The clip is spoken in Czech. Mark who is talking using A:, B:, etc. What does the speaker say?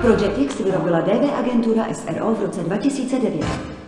A: Project X vyrobila DV agentura SRO v roce 2009.